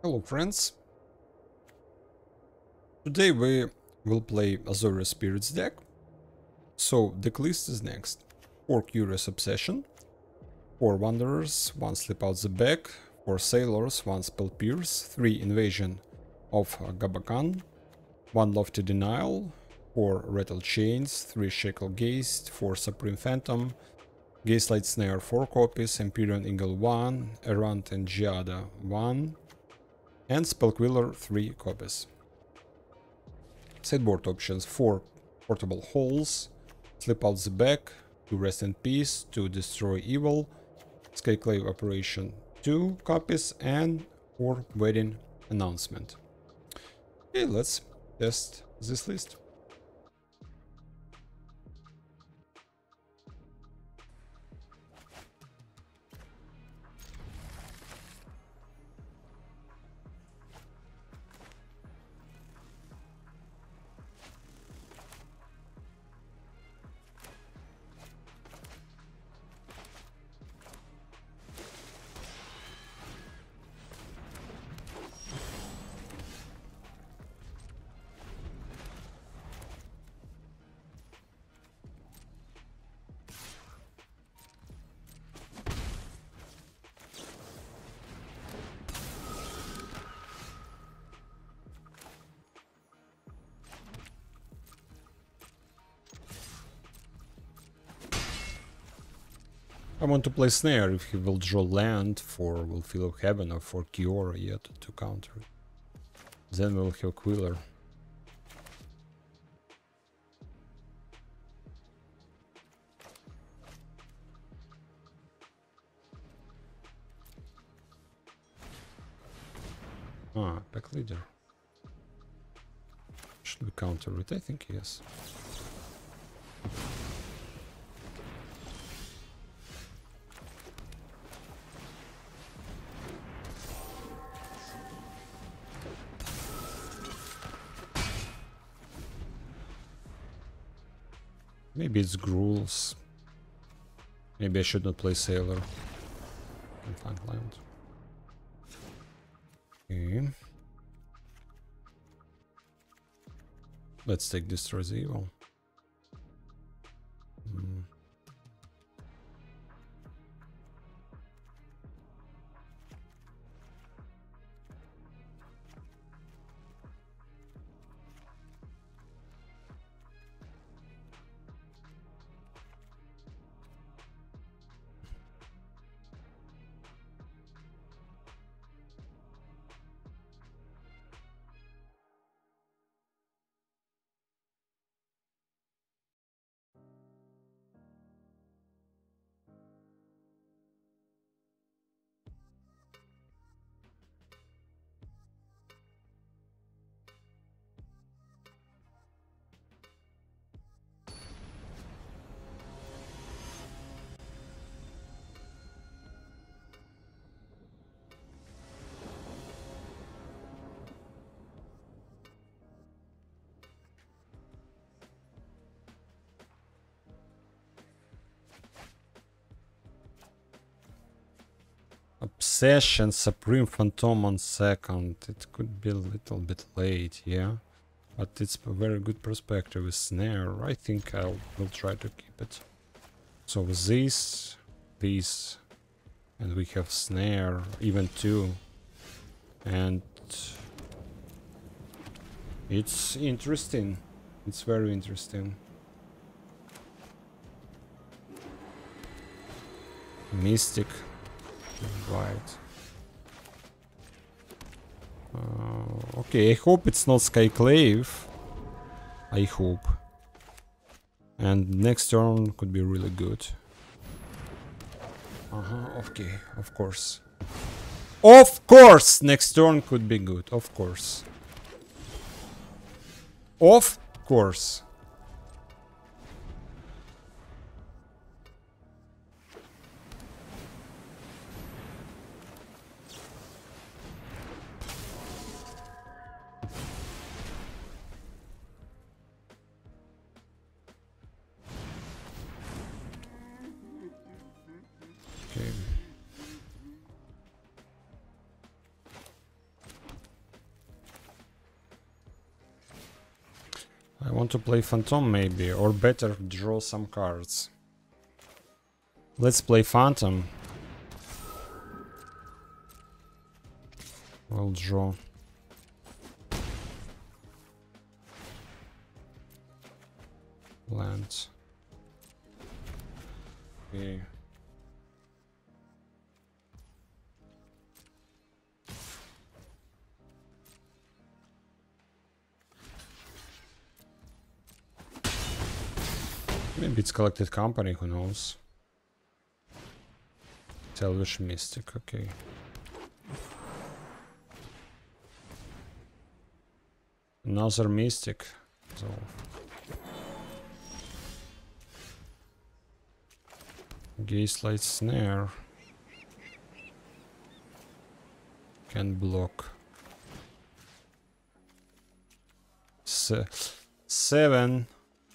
Hello friends. Today we will play Azorius Spirits deck. So deck list is next. 4 Curious Obsession, 4 Wanderers, 1 Slip Out the Back, 4 Sailors, 1 Spell Pierce, 3 Invasion of Gobakhan, 1 Lofty Denial, 4 Rattlechains, 3 Shacklegeist, 4 Supreme Phantom, Light Snare 4 copies, Empyrean Eagle 1, Errant and Giada 1, and Spell Queller 3 copies. Sideboard options 4 Portable Holes, Slip Out the Back, 2 Rest in Peace, 2 Destroy Evil, Skyclave Apparition 2 copies, and 4 Wedding Announcement. Okay, let's test this list. I want to play Snare if he will draw land for Will of Heaven or for Kiora yet to counter it. Then we'll have Queller. Ah, pack leader. Should we counter it? I think yes. Maybe it's gruels. Maybe I should not play Sailor. Confined land. Okay. Let's take Destroy Evil. Obsession, Supreme Phantom on second. It could be a little bit late, yeah. But it's a very good perspective with Snare. I think I will try to keep it. So with this, this, and we have Snare, even two. And it's interesting. It's very interesting. Mystic. Right. Uh, okay, I hope it's not Skyclave. I hope. And next turn could be really good. Uh-huh, okay, of course. Of course! Next turn could be good, of course. Of course. Want to play Phantom maybe, or better draw some cards. Let's play Phantom. We'll draw. Lands. Okay. Maybe it's collected company, who knows. Television Mystic, okay. Another Mystic, so... Geistlight Snare. Can block. Se seven,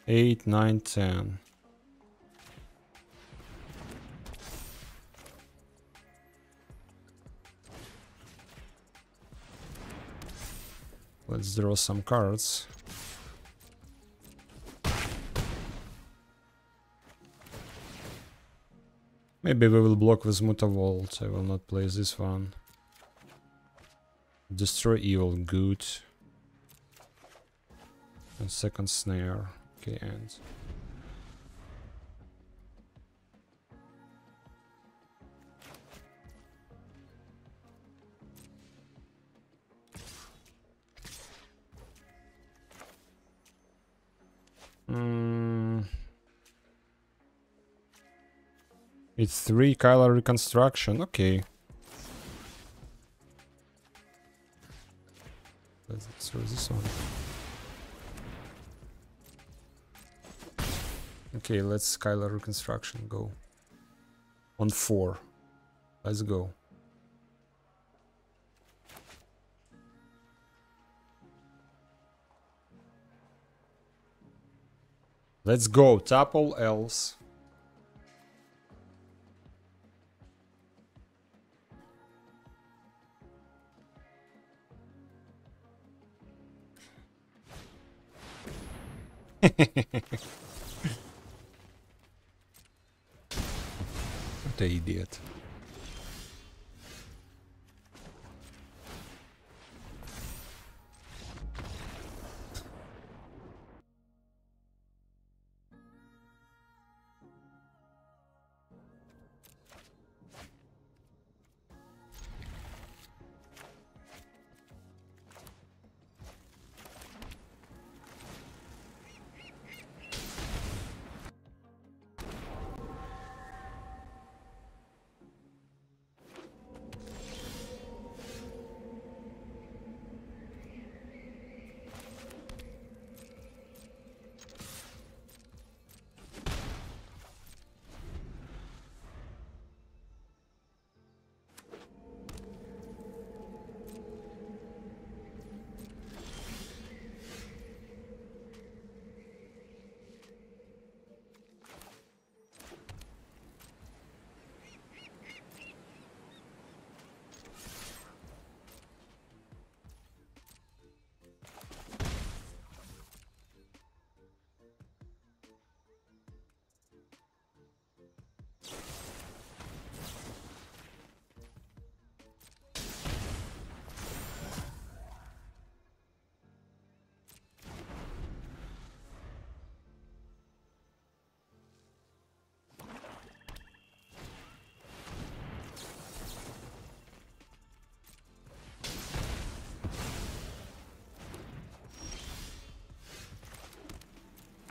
eight, nine, ten. Let's draw some cards. Maybe we will block with Mutavault. I will not play this one. Destroy evil, good. And second snare. Okay, and Mm. It's three Kyler reconstruction. Okay. Okay, let's Kyler reconstruction go. On four. Let's go. Let's go, tap all else. what an idiot.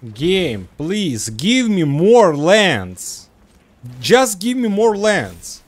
Game, please give me more lands. Just give me more lands.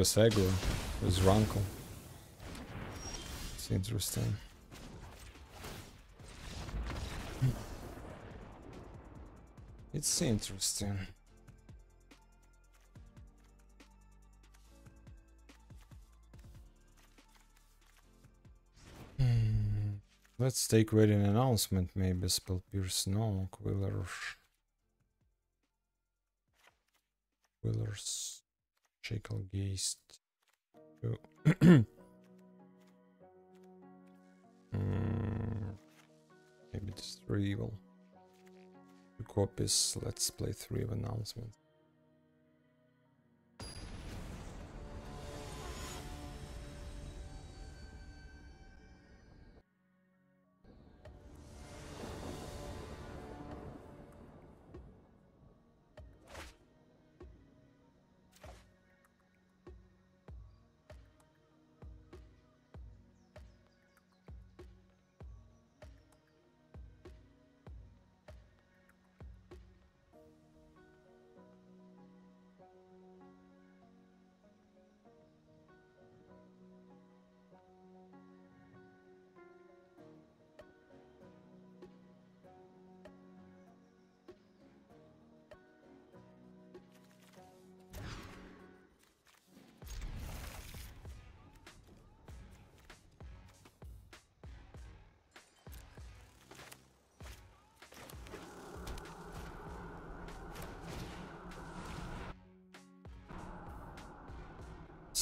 Of aggro. with Rankle. It's interesting. It's interesting. Let's take wedding announcement, maybe spell pierce no, Queller. Quellers. Shacklegeist. mm. Maybe destroy evil. Two copies. Let's play three of announcements.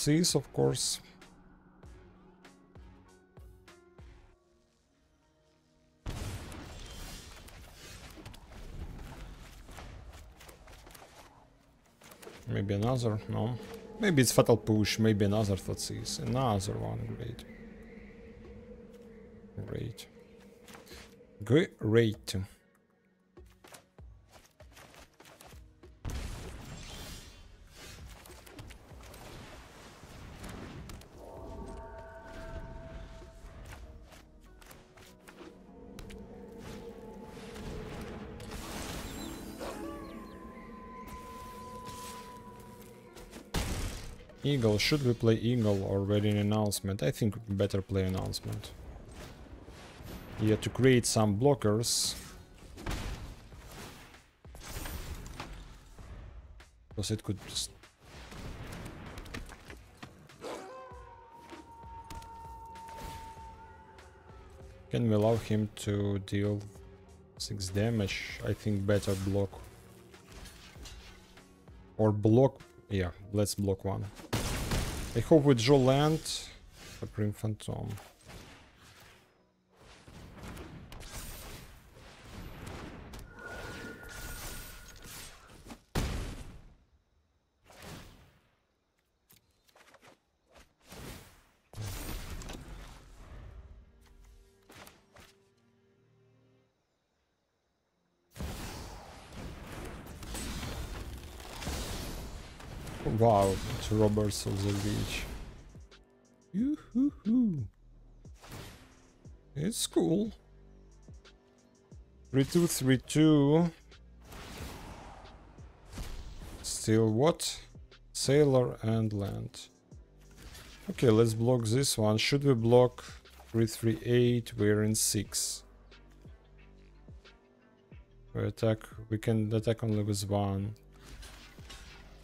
Seas, of course. Maybe another, no. Maybe it's Fatal Push, maybe another Thoughtseize. Another one, great. Great. Great. Eagle. Should we play Eagle or wedding announcement? I think better play announcement. Yeah, to create some blockers. Because it could. Can we allow him to deal 6 damage? I think better block. Or block... Yeah, let's block one. I hope we draw land. Grim Phantom. Wow, it's Robbers of the Beach. Yoo-hoo-hoo. It's cool. 3232. Still what? Sailor and land. Okay, let's block this one. Should we block 338? We're in 6. We attack. We can attack only with one.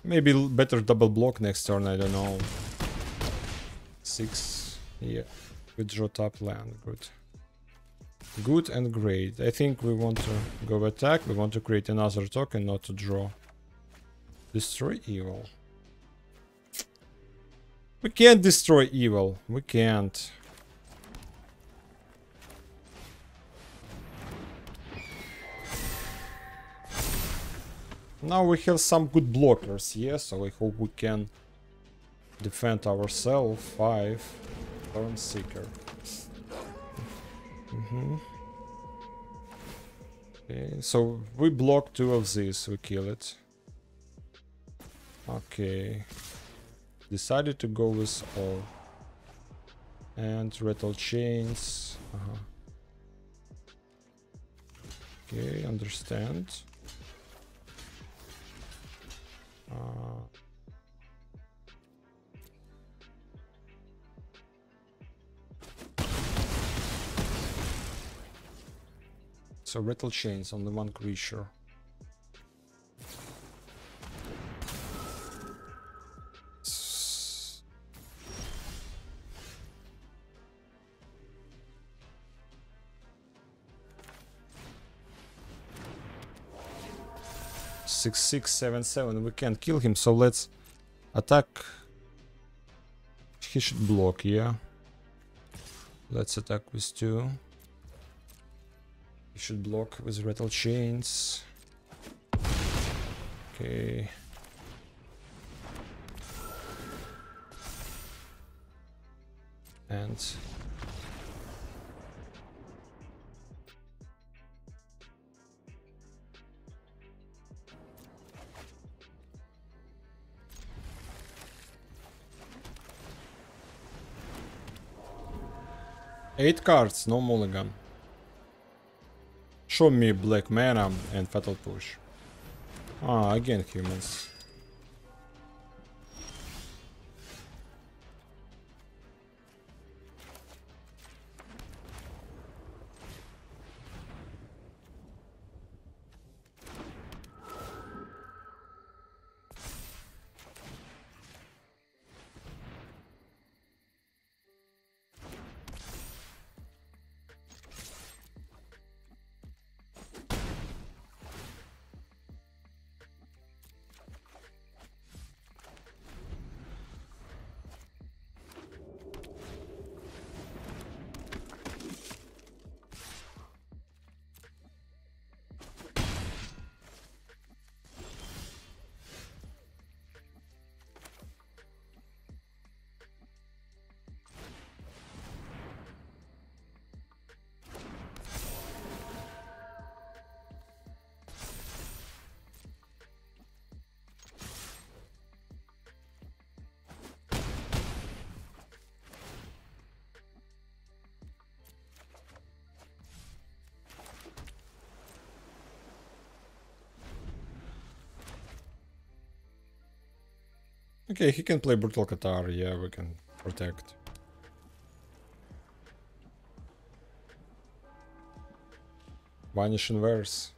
Maybe better double block next turn, I don't know. Six. Yeah. We draw top land. Good. Good and great. I think we want to go attack. We want to create another token, not to draw. Destroy evil. We can't destroy evil. We can't. Now we have some good blockers, yeah, so I hope we can defend ourselves. Five. Burn Seeker. Mm -hmm. Okay, so we block two of these, we kill it. Okay. Decided to go with all. And rattlechains. Uh -huh. Okay, understand. Uh, so rattlechains on the one creature. Six six seven seven. We can't kill him, so let's attack. He should block, yeah. Let's attack with two. He should block with rattlechains. Okay. And Eight cards, no mulligan. Show me black mana and fatal push. Ah, again humans. Okay, he can play Brutal Cathar, yeah, we can protect. Vanish Inverse.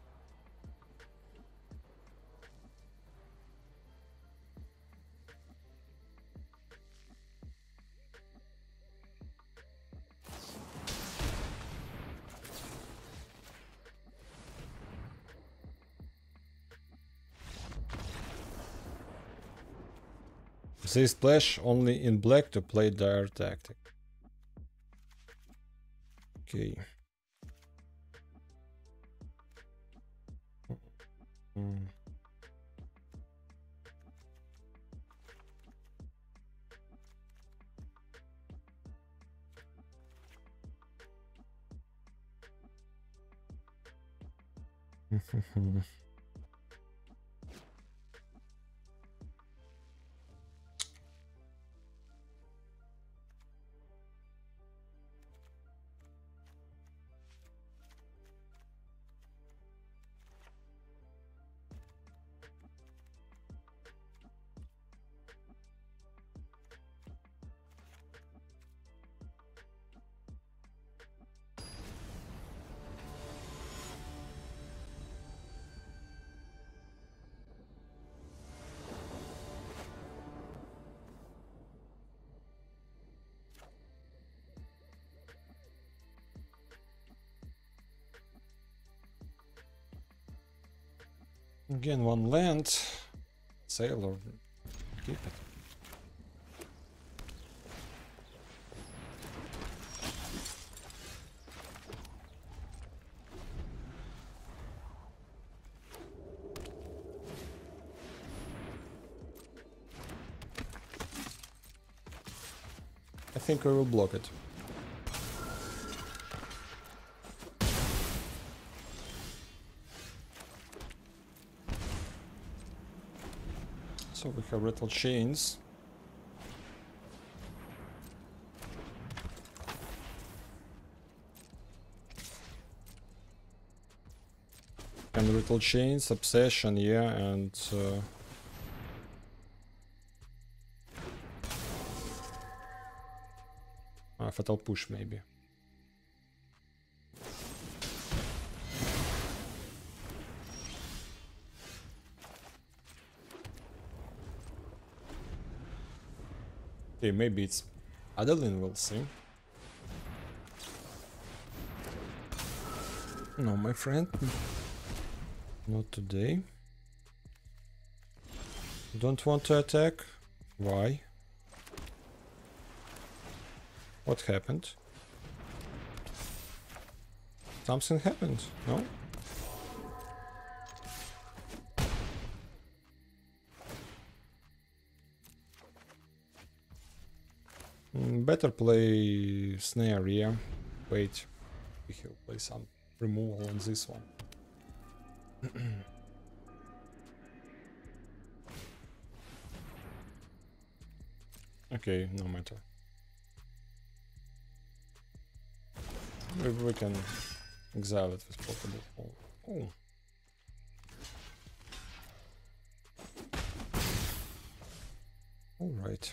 They splash only in black to play their tactic. Okay. Mm. Again, one land. Sail or keep it. I think I will block it. So we have rattlechains. And rattlechains, obsession, yeah, and uh, fatal push maybe. Okay, maybe it's Adeline, we'll see. No, my friend. Not today. Don't want to attack? Why? What happened? Something happened, no? Better play snare, yeah. Wait, we will play some removal on this one. okay, no matter. Maybe we can exile it with possible. Oh. oh. All right.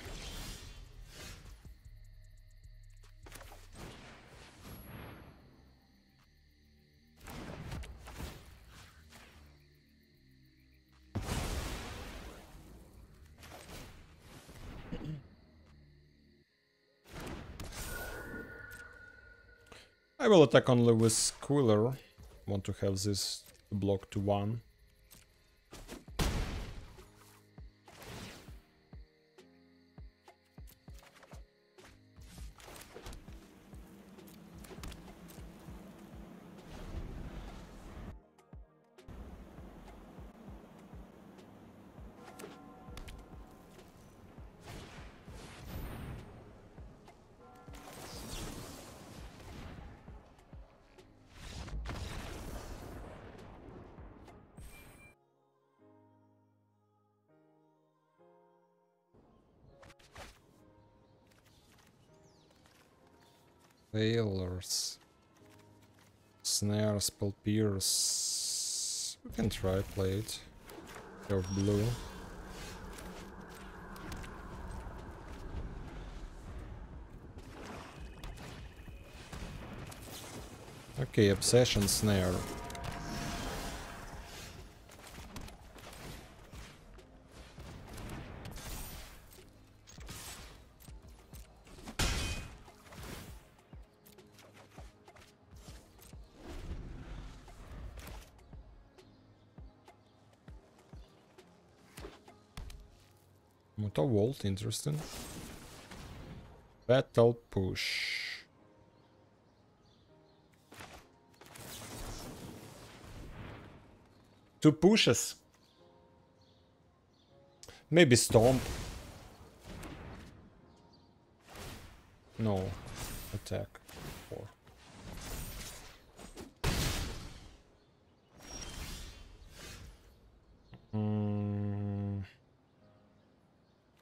I will attack only with Squiller. Want to have this block to one. Pierce. We can try play it. Of blue. Okay, obsession snare. Interesting. Battle Push. Two pushes. Maybe Stomp. No. Attack.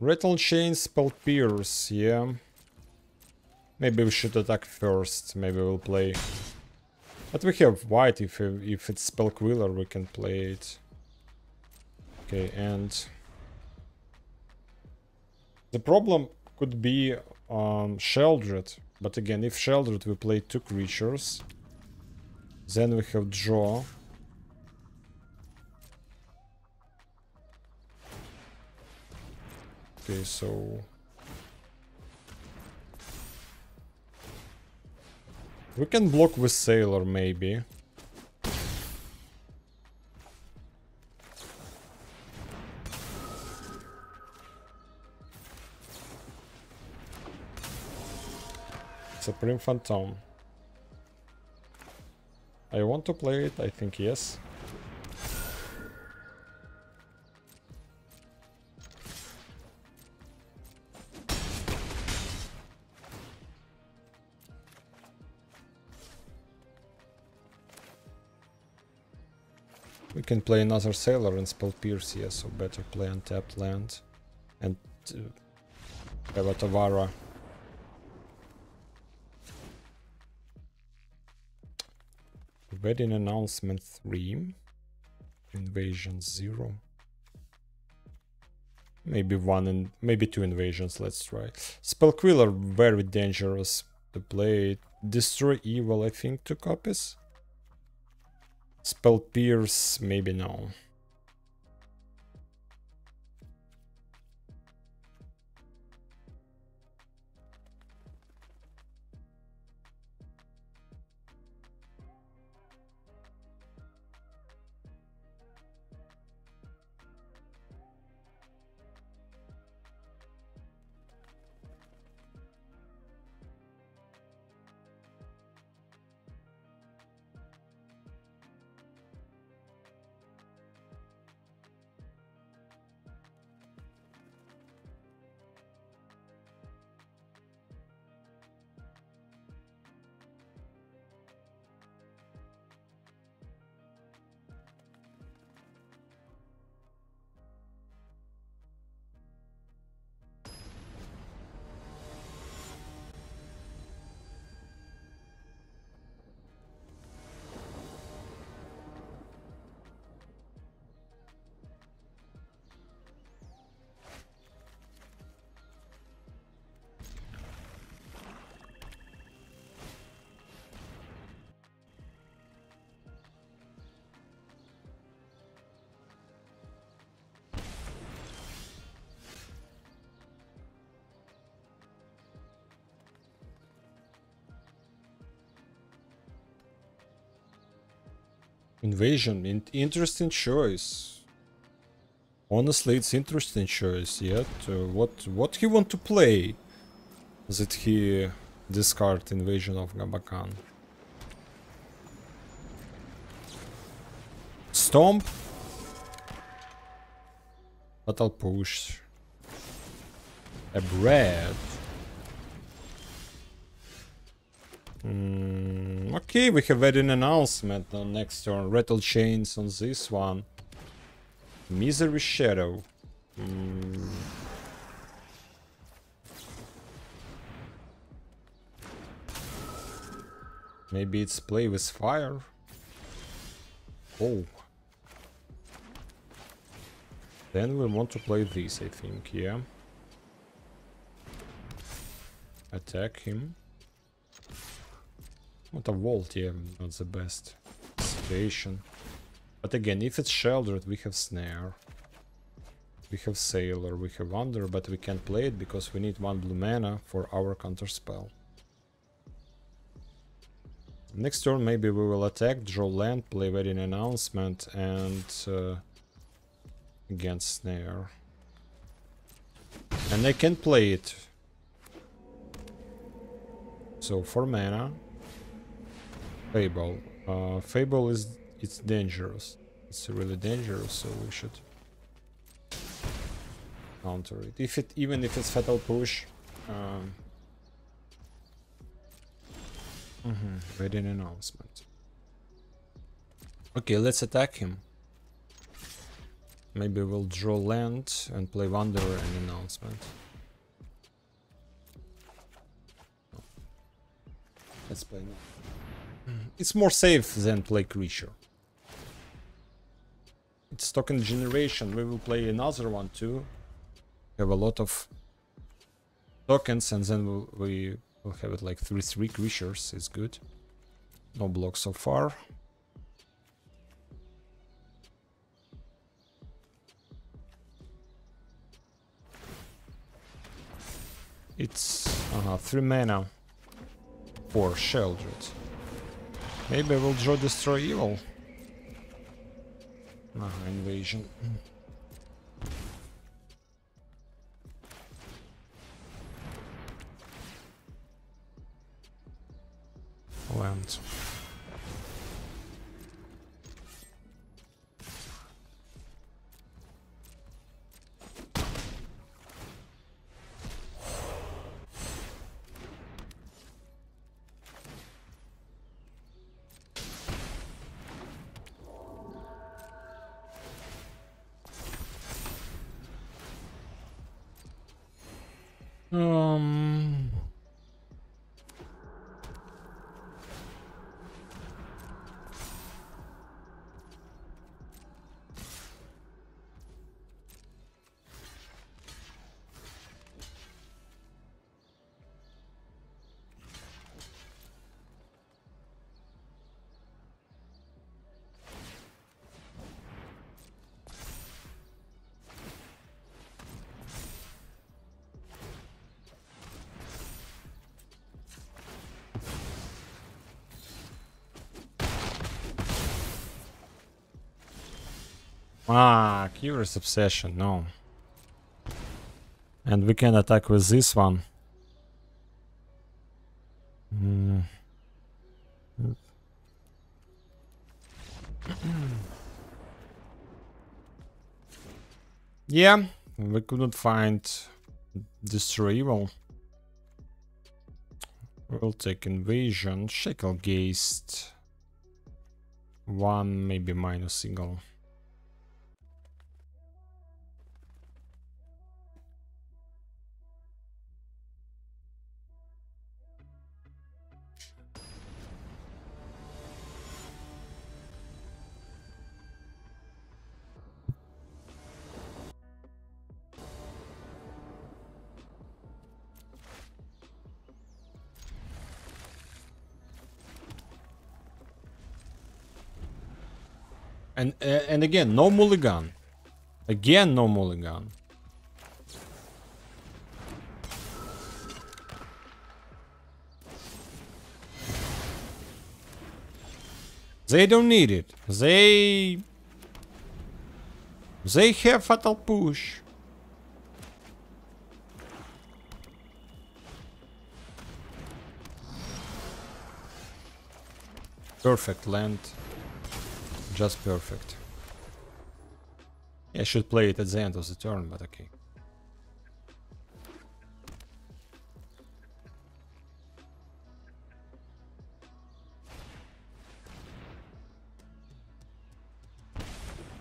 Rattlechain, Spell Pierce, yeah. Maybe we should attack first, maybe we'll play... But we have white, if, if it's Spell Queller we can play it. Okay, and... The problem could be um, Sheoldred, but again, if Sheoldred we play two creatures, then we have draw. Okay, so... We can block with Sailor, maybe. Supreme Phantom. I want to play it, I think yes. Can play another Sailor and spell Pierce, yes, so better play untapped land. And uh, have Otawara. Wedding announcement 3. Invasion 0. Maybe one and maybe two invasions, let's try. Spell Queller, very dangerous to play. Destroy Evil, I think, two copies. Spell Pierce, maybe no. Invasion, in interesting choice. Honestly, it's interesting choice. Yet, uh, what what he want to play? That he discard invasion of Gobakhan? Stomp. Fatal push. A bread. Okay, we have had an announcement on next turn. Rattlechains on this one. Misery Shadow. Mm. Maybe it's play with fire. Oh. Then we want to play this, I think, yeah. Attack him. Mutavault, yeah, not the best situation. But again, if it's Sheoldred, we have snare. We have sailor, we have wonder, but we can't play it because we need one blue mana for our counter spell. Next turn maybe we will attack, draw land, play wedding announcement and uh, against snare. And I can play it. So for mana, Fable. Uh, Fable is it's dangerous. It's really dangerous, so we should counter it. If it even if it's fatal push. Um, mm -hmm, an announcement. Okay, let's attack him. Maybe we'll draw land and play Wanderer and announcement. Let's play now. It's more safe than play creature. It's token generation. We will play another one too. We have a lot of tokens and then we'll, we will have it like 3-3 creatures. It's good. No block so far. It's uh, 3 mana for Sheoldred. Maybe we'll draw Destroy Evil. Ah, invasion. Land. Ah, Curious Obsession, no. And we can attack with this one. Mm. yeah, we couldn't find Destroy Evil. We'll take Invasion, Shacklegeist. One, maybe minus single. And uh, and again, no mulligan. Again, no mulligan. They don't need it. They... They have fatal push. Perfect land. Just perfect. I should play it at the end of the turn, but okay.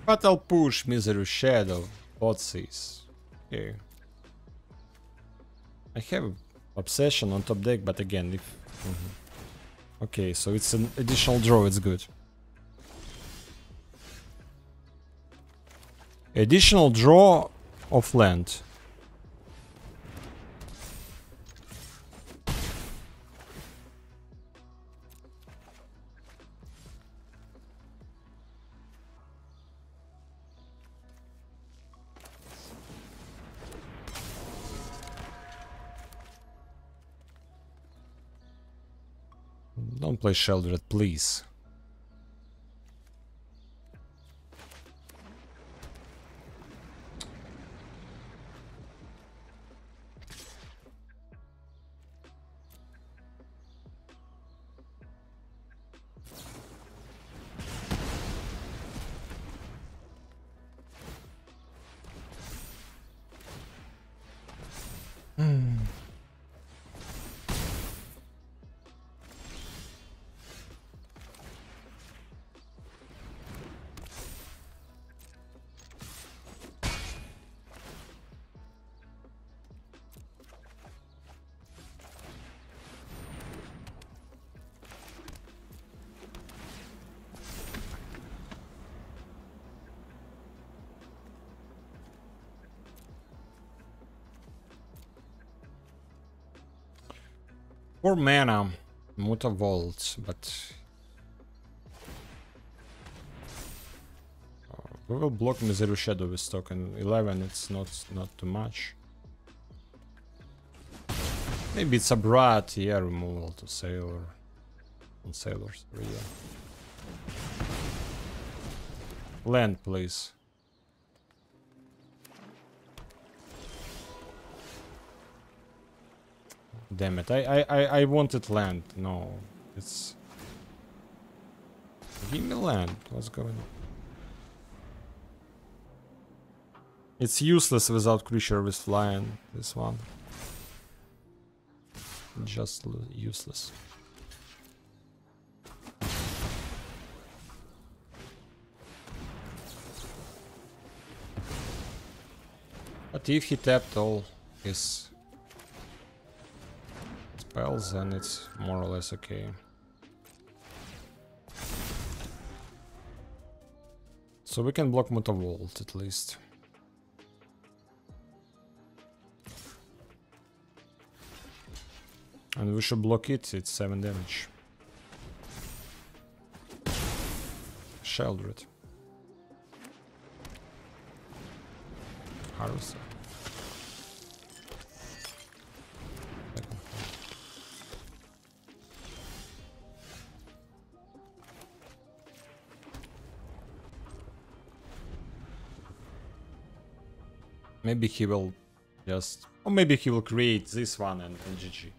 Fatal Push, Misery Shadow, Thoughtseize. Okay. I have Obsession on top deck, but again, if... Mm -hmm. Okay, so it's an additional draw, it's good. Additional draw of land. Don't play Sheoldred, please. Mana, Mutavault, but... Uh, we will block Misery Shadow with token 11, it's not not too much. Maybe it's a brat, yeah, removal to Sailor. On Sailors, yeah. Land, please. Damn it! I I I wanted land. No, it's. Give me land. What's going on? It's useless without creature with flying. This one. Just useless. But if he tapped all his spells, then it's more or less okay. So we can block Mutavault at least. And we should block it, it's 7 damage. Sheoldred. Harvester. Maybe he will just... Or maybe he will create this one and, and GG.